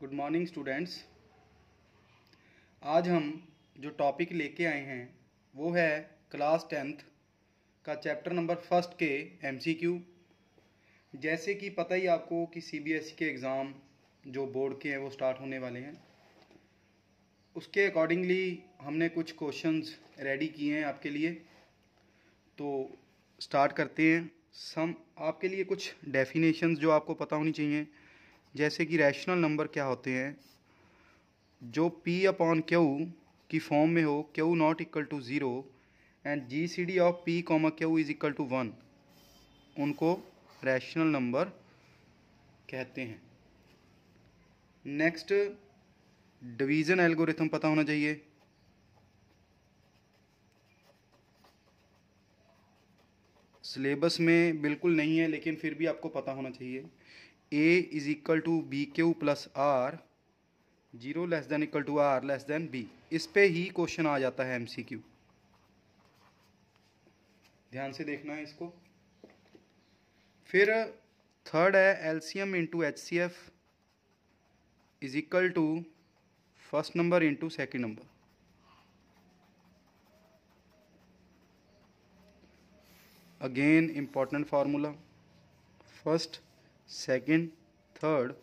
Good morning students आज हम जो टॉपिक लेके आए हैं, वो है क्लास टेंथ का चैप्टर नंबर फ़र्स्ट के एमसीक्यू जैसे कि पता ही आपको कि सीबीएसई e के एग्ज़ाम जो बोर्ड के हैं, वो स्टार्ट होने वाले हैं। उसके अकॉर्डिंगली हमने कुछ क्वेश्चंस रेडी किए हैं आपके लिए। तो स्टार्ट करते हैं। सम, आपके लिए कुछ डेफिनेशंस जो आपको पता होनी चाहिए। जैसे कि रैशनल नंबर क्या होते हैं? जो पी अपॉन क्यू की फॉर्म में हो Q not equal to zero and G C D of P comma Q is equal to one उनको रैशनल नंबर कहते हैं। नेक्स्ट डिवीज़न एल्गोरिथम पता होना चाहिए। सिलेबस में बिल्कुल नहीं है, लेकिन फिर भी आपको पता होना चाहिए। A is equal to B Q plus R zero less than equal to R less than B इस पे ही क्वेश्चन आ जाता है एमसीक्यू ध्यान से देखना है इसको। फिर थर्ड है LCM into H C F is equal to first number into second number again important formula first second third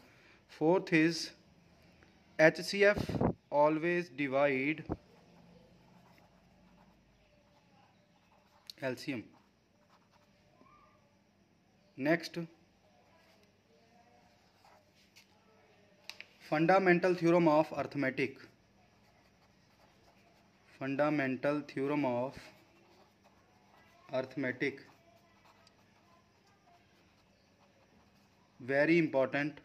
fourth is HCF always divide LCM next fundamental theorem of arithmetic. Fundamental theorem of arithmetic very important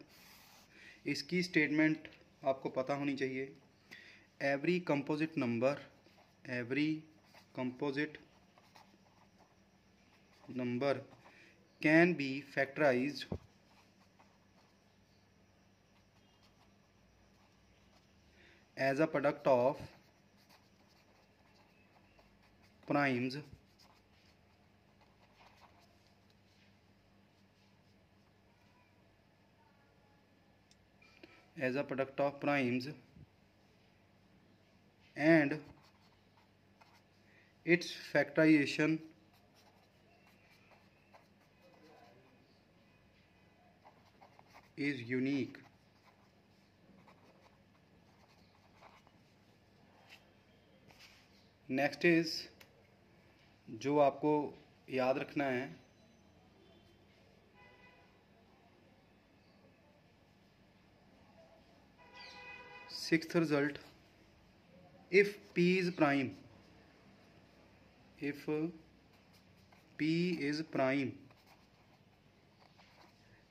इसकी statement आपको पता होनी चाहिए। Every composite number every composite number can be factorise as a product of primes as a product of primes and its factorization is unique next is जो आपको याद रखना है sixth result if p is prime if p is prime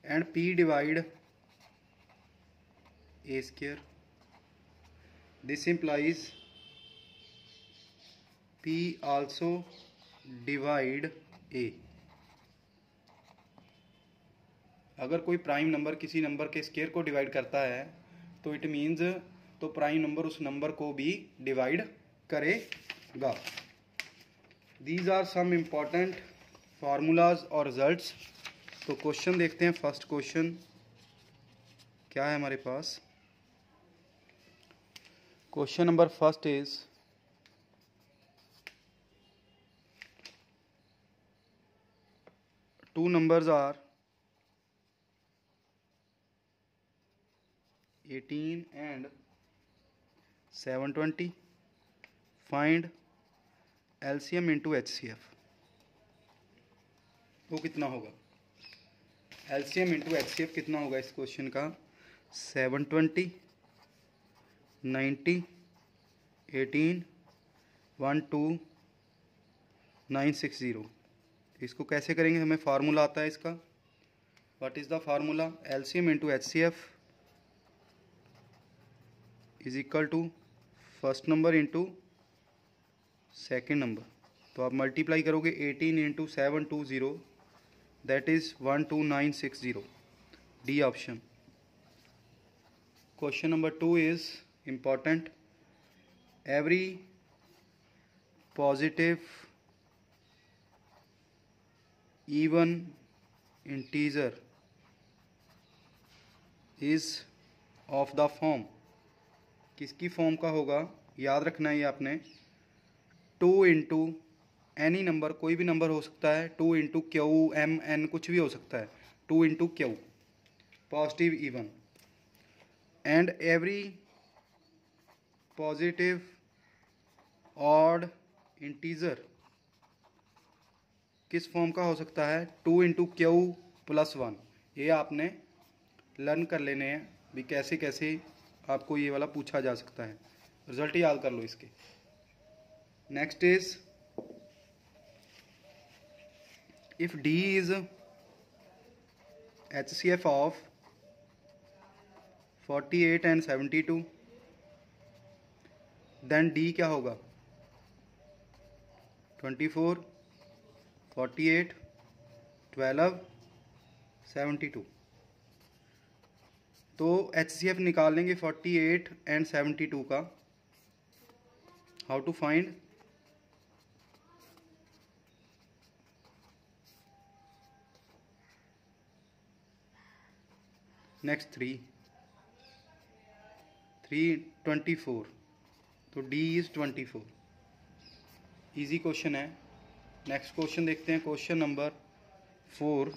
and p divide a square this implies p also divide a अगर कोई prime number किसी number के square को डिवाइड करता है तो इट मीन्स तो प्राइम नंबर उस नंबर को भी डिवाइड करेगा। These are some important formulas और रिजल्ट्स तो क्वेश्चन देखते हैं। फ़र्स्ट क्वेश्चन क्या है हमारे पास? Question number first is two numbers are 18 and 720 find L C M into H C F वो कितना होगा? L C M into H C F कितना होगा इस क्वेश्चन का? Seven twenty ninety eighteen, one two, nine six zero. इसको कैसे करेंगे? हमें फार्मूला आता है इसका। What is the formula L C M into H C F is equal to first number into second number तो आप मल्टीप्लाई करोगे eighteen into seven two zero that is one two nine six zero D option question number two is important every positive even integer is of the form किसकी form का होगा? याद रखना है ये आपने। टू इंटू एनी नंबर कोई भी नंबर हो सकता है। Two into Q M N कुछ भी हो सकता है। Two into Q positive even and every positive odd integer किस फॉर्म का हो सकता है? Two into Q plus one ये आपने लर्न कर लेने हैं। भी कैसे कैसे आपको ये वाला पूछा जा सकता है। रिज़ल्ट याद कर लो इसके। Next is if D is H C F of forty eight and seventy two then D क्या होगा? Twenty four forty eight twelve seventy two तो एच सी एफ़ निकाल लेंगे forty eight and seventy two का। How to find next three three twenty four तो D is twenty four easy question है। Next question देखते हैं। Question number four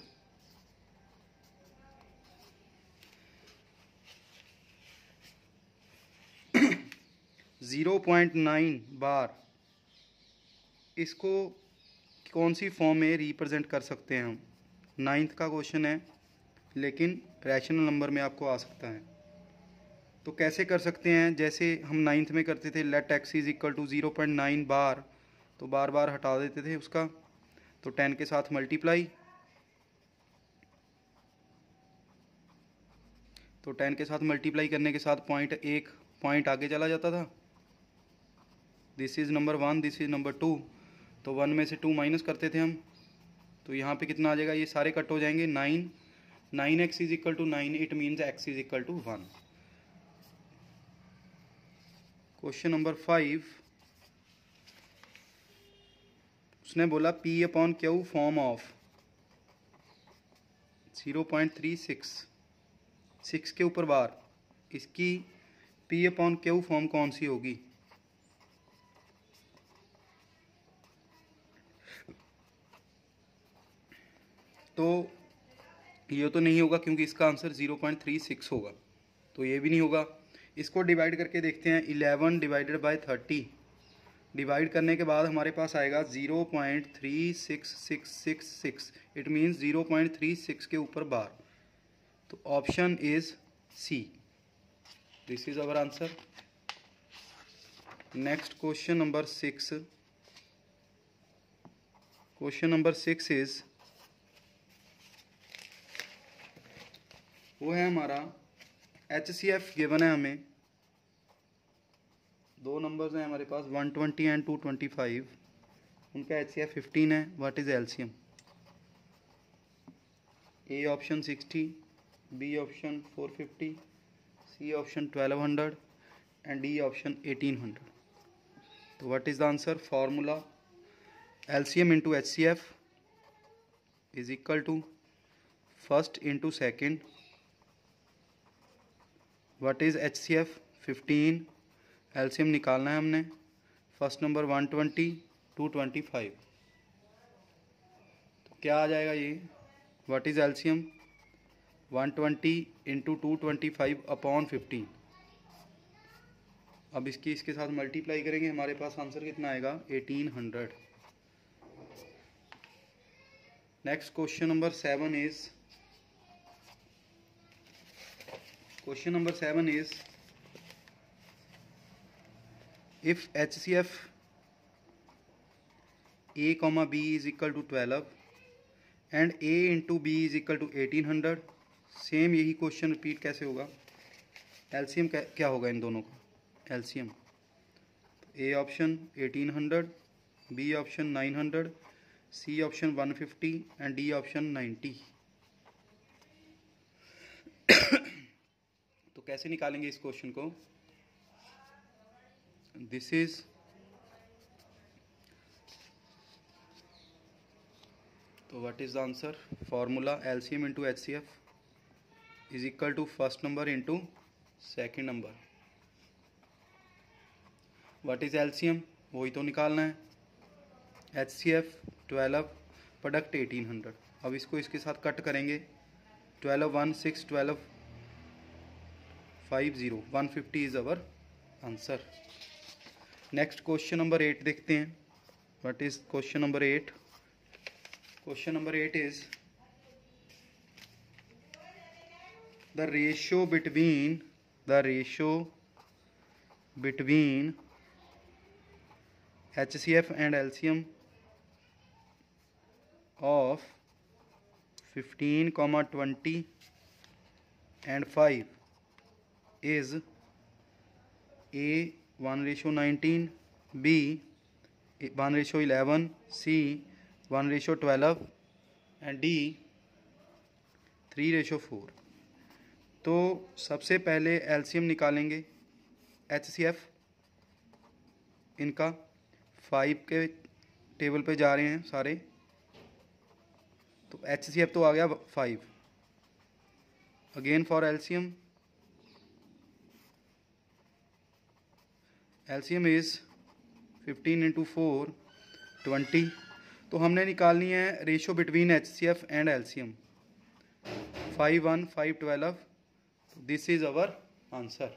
zero point nine bar इसको कौन सी form में रिप्रेजेंट कर सकते हैं हम? नाइन्थ का क्वेश्चन है, लेकिन रैशनल नंबर में आपको आ सकता है। तो कैसे कर सकते हैं? जैसे हम नाइन्थ में करते थे let X is equal to zero point nine bar तो बार बार हटा देते थे उसका तो टेन के साथ मल्टीप्लाई तो टेन के साथ मल्टीप्लाई करने के साथ पॉइंट एक पॉइंट आगे चला जाता था। This is number one this is number two तो वन में से टू माइनस करते थे हम। तो यहाँ पे कितना आ जाएगा? ये सारे कट हो जाएँगे nine nine X is equal to nine it means X is equal to one question number five उसने बोला P upon Q form of zero point three six six के ऊपर बार। इसकी पी अपॉन क्यू फॉर्म कौन सी होगी? तो ये तो नहीं होगा क्योंकि इसका answer zero point three six होगा। तो ये भी नहीं होगा। इसको डिवाइड करके देखते हैं। Eleven divided by thirty. Divide करने के बाद हमारे पास आएगा zero point three six six six. Six it means zero point three six के ऊपर बार तो option is C this is our answer next question number six question number six is वो है हमारा एच सी एफ़ गिवन है हमें। दो numbers हैं हमारे पास one twenty and two twenty five उनका एच सी एफ़ फिफ्टीन है what is LCM A option sixty B option four fifty C option twelve hundred and D option eighteen hundred तो what is the answer formula LCM into H C F is equal to first into second what is H C F fifteen LCM निकालना है हमने. First number one twenty two twenty five तो क्या आ जाएगा ये? What is LCM one twenty into two twenty five upon fifteen अब इसकी, इसके साथ मल्टीप्लाई करेंगे, हमारे पास आंसर कितना आएगा? Eighteen hundred next question number seven is Question number 7 is, if HCF A comma B is equal to 12 and A into B is equal to 1800 same यही question repeat कैसे होगा? एलसीएम क्या होगा इन दोनों का? LCM A option 1800 B option 900 C option 150 and D option 90 कैसे निकालेंगे इस क्वेश्चन को? दिस इज़ तो what is the answer formula LCM into H C F is equal to first number into second number what is LCM वही तो निकालना है। H C F twelve product eighteen hundred अब इसको इसके साथ कट करेंगे। Twelve one six twelve five zero one fifty is our answer next question number eight देखते हैं. What is question number eight question number eight is the ratio between, the ratio between HCF and LCM of 15 comma 20 and 5 is A 1 ratio 19 B 1 ratio 11 C 1 ratio 12 and D 3 ratio 4 तो सबसे पहले LCM निकालेंगे H C F इनका five के table पे जा रहे हैं सारे। तो एच सी एफ़ तो आ गया five again for LCM LCM is fifteen into four twenty तो हमने निकालनी है ratio between H C F and LCM five one five twelve this is our answer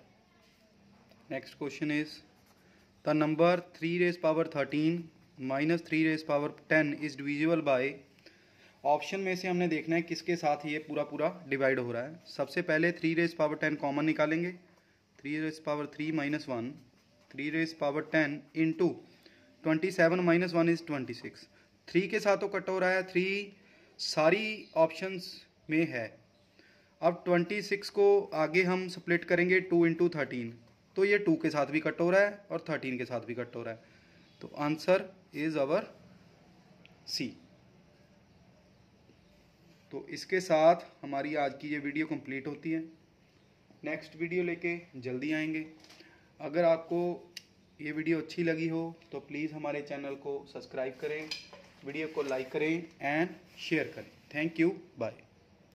next question is the number 3 raise power 13 minus 3 raise power 10 is divisible by option में से हमने देखना है किसके साथ ये पूरा पूरा डिवाइड हो रहा है। सबसे पहले three raise power ten common निकालेंगे। Three raise power three minus one three raise power ten into twenty seven minus one is twenty six three के साथ तो कट हो रहा है थ्री सारी ऑप्शंस में है। अब ट्वेंटी सिक्स को आगे हम स्प्लिट करेंगे टू इंटू थर्टीन तो ये टू के साथ भी कट हो रहा है और थर्टीन के साथ भी कट हो रहा है। तो आंसर इज़ अवर सी तो इसके साथ हमारी आज की ये वीडियो कंप्लीट होती है। नेक्स्ट वीडियो लेके जल्दी आएँगे। अगर आपको ये वीडियो अच्छी लगी हो तो प्लीज़ हमारे चैनल को सब्सक्राइब करें, वीडियो को लाइक करें एंड शेयर करें। Thank you bye